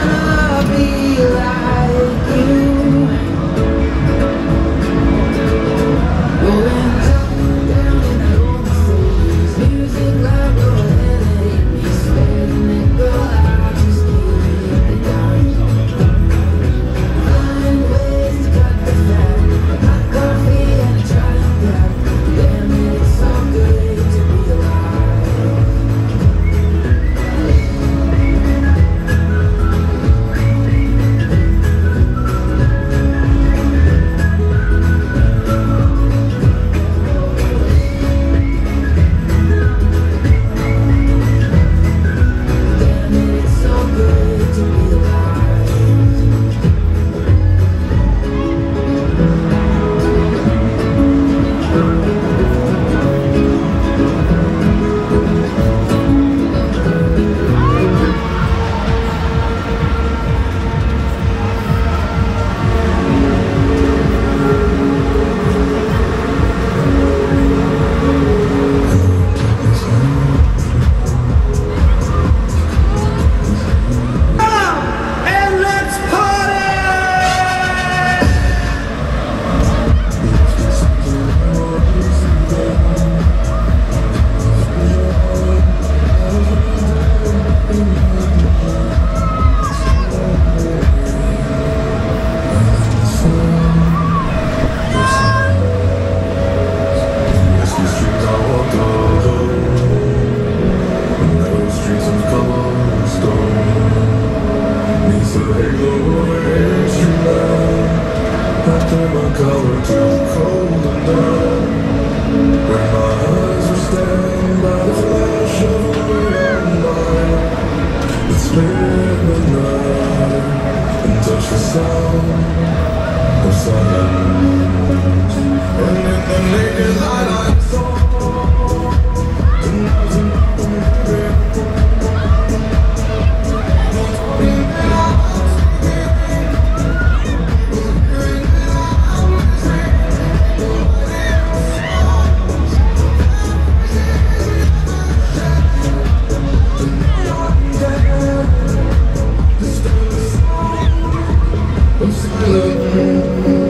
Thank. They say the world is love, I turn my color to slow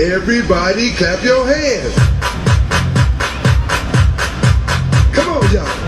Everybody clap your hands. Come on, y'all.